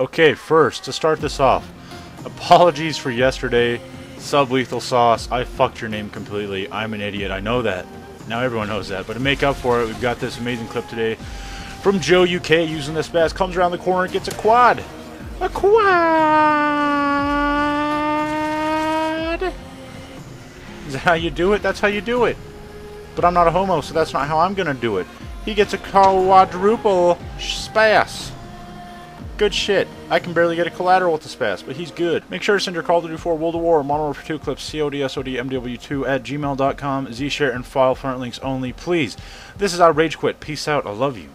Okay, first, to start this off, apologies for yesterday. Sublethal Sauce, I fucked your name completely. I'm an idiot, I know that. Now everyone knows that. But to make up for it, we've got this amazing clip today from Joe UK using this SPAS. Comes around the corner and gets a quad. A quad! Is that how you do it? That's how you do it. But I'm not a homo, so that's not how I'm gonna do it. He gets a quadruple SPAS. Good shit. I can barely get a collateral with this SPAS, but he's good. Make sure to send your Call of Duty 4 World of War Modern Warfare 2 clips CODSODMW2 at gmail.com, Zshare and FileFront links only, please. This is iRageQuit. Peace out. I love you.